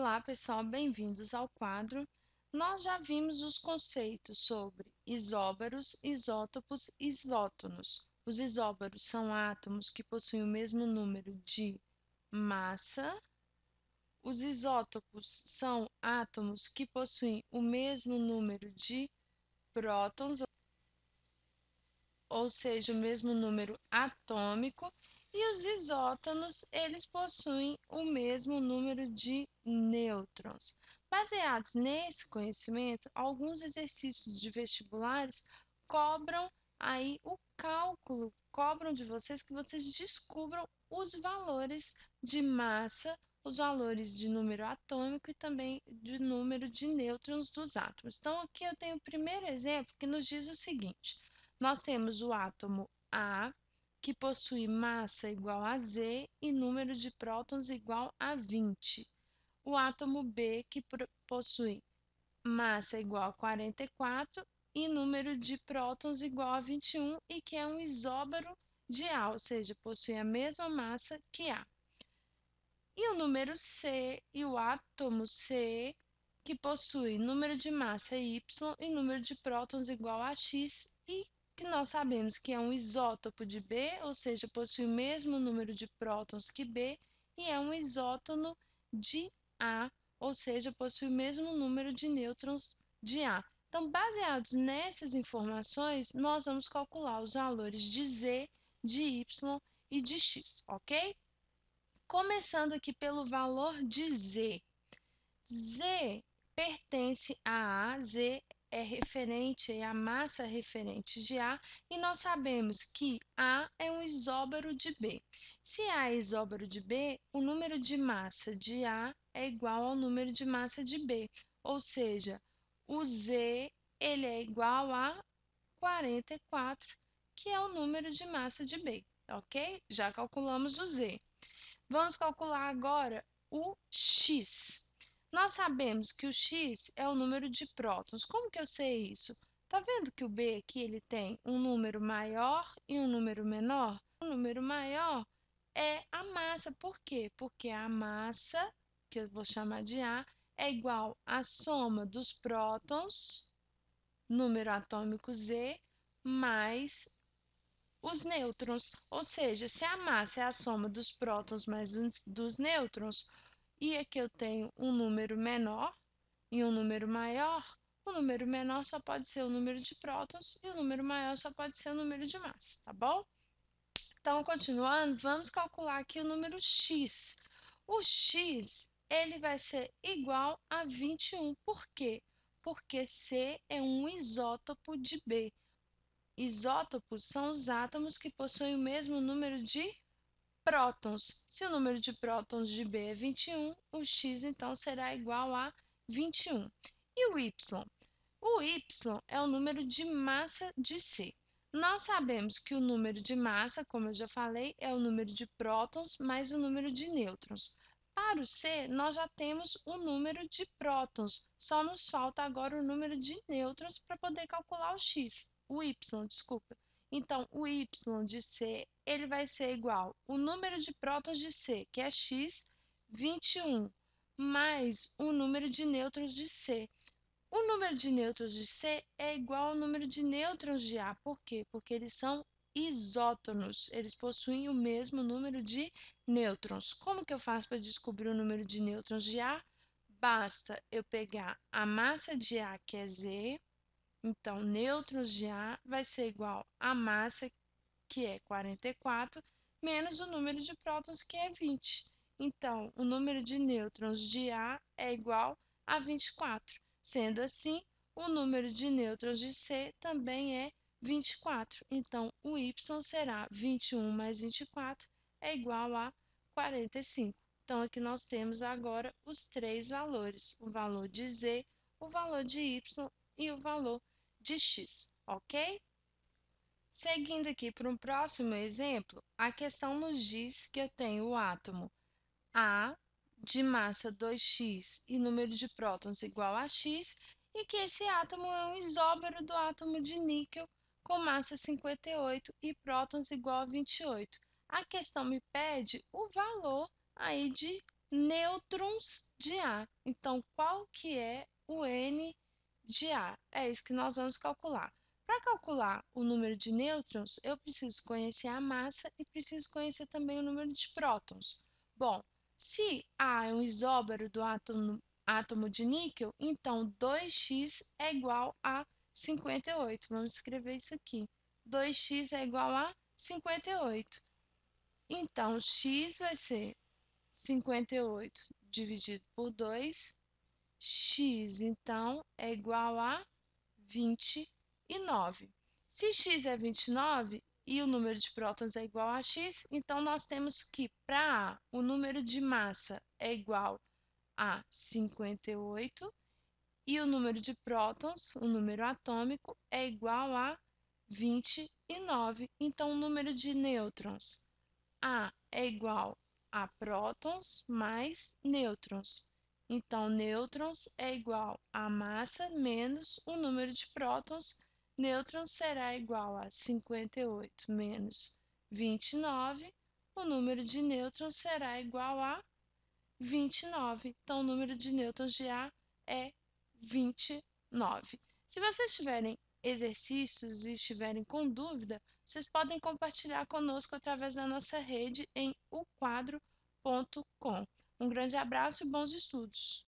Olá, pessoal, bem-vindos ao quadro. Nós já vimos os conceitos sobre isóbaros, isótopos e isótonos. Os isóbaros são átomos que possuem o mesmo número de massa. Os isótopos são átomos que possuem o mesmo número de prótons, ou seja, o mesmo número atômico. E os isótonos, eles possuem o mesmo número de nêutrons. Baseados nesse conhecimento, alguns exercícios de vestibulares cobram aí o cálculo, cobram de vocês que vocês descubram os valores de massa, os valores de número atômico e também de número de nêutrons dos átomos. Então, aqui eu tenho o primeiro exemplo que nos diz o seguinte: nós temos o átomo A, que possui massa igual a Z e número de prótons igual a 20. O átomo B, que possui massa igual a 44 e número de prótons igual a 21 e que é um isóbaro de A, ou seja, possui a mesma massa que A. E o número C e o átomo C, que possui número de massa Y e número de prótons igual a X e que nós sabemos que é um isótopo de B, ou seja, possui o mesmo número de prótons que B, e é um isótono de A, ou seja, possui o mesmo número de nêutrons de A. Então, baseados nessas informações, nós vamos calcular os valores de Z, de Y e de X, ok? Começando aqui pelo valor de Z. Z pertence a A, Z é referente à massa referente de A e nós sabemos que A é um isóbaro de B. Se A é isóbaro de B, o número de massa de A é igual ao número de massa de B, ou seja, o Z ele é igual a 44, que é o número de massa de B, ok? Já calculamos o Z. Vamos calcular agora o X. Nós sabemos que o x é o número de prótons. Como que eu sei isso? Tá vendo que o B aqui ele tem um número maior e um número menor? O número maior é a massa. Por quê? Porque a massa, que eu vou chamar de A, é igual à soma dos prótons, número atômico Z, mais os nêutrons. Ou seja, se a massa é a soma dos prótons mais dos nêutrons, e aqui eu tenho um número menor e um número maior, o número menor só pode ser o número de prótons e o número maior só pode ser o número de massa, tá bom? Então, continuando, vamos calcular aqui o número x. O x, ele vai ser igual a 21. Por quê? Porque C é um isótopo de B. Isótopos são os átomos que possuem o mesmo número de prótons. Se o número de prótons de B é 21, o X então será igual a 21. E o Y? O Y é o número de massa de C. Nós sabemos que o número de massa, como eu já falei, é o número de prótons mais o número de nêutrons. Para o C, nós já temos o número de prótons, só nos falta agora o número de nêutrons para poder calcular o X, o Y, desculpa. Então, o y de C ele vai ser igual o número de prótons de C, que é x, 21, mais o número de nêutrons de C. O número de nêutrons de C é igual ao número de nêutrons de A. Por quê? Porque eles são isótonos, eles possuem o mesmo número de nêutrons. Como que eu faço para descobrir o número de nêutrons de A? Basta eu pegar a massa de A, que é Z, então, nêutrons de A vai ser igual à massa, que é 44, menos o número de prótons, que é 20. Então, o número de nêutrons de A é igual a 24. Sendo assim, o número de nêutrons de C também é 24. Então, o Y será 21 mais 24 é igual a 45. Então, aqui nós temos agora os três valores: o valor de Z, o valor de Y e o valor de x, ok? Seguindo aqui para um próximo exemplo, a questão nos diz que eu tenho o átomo A de massa 2x e número de prótons igual a x e que esse átomo é um isóbaro do átomo de níquel com massa 58 e prótons igual a 28. A questão me pede o valor aí de nêutrons de A. Então, qual que é o N de A? É isso que nós vamos calcular. Para calcular o número de nêutrons, eu preciso conhecer a massa e preciso conhecer também o número de prótons. Bom, se A é um isóbaro do átomo, átomo de níquel, então 2x é igual a 58. Vamos escrever isso aqui. 2x é igual a 58. Então, x vai ser 58 dividido por 2. X, então, é igual a 29. Se x é 29 e o número de prótons é igual a x, então nós temos que, para A, o número de massa é igual a 58 e o número de prótons, o número atômico, é igual a 29. Então, o número de nêutrons, A é igual a prótons mais nêutrons. Então, nêutrons é igual a massa menos o número de prótons. Nêutrons será igual a 58 menos 29. O número de nêutrons será igual a 29. Então, o número de nêutrons de A é 29. Se vocês tiverem exercícios e estiverem com dúvida, vocês podem compartilhar conosco através da nossa rede em oquadro.com. Um grande abraço e bons estudos!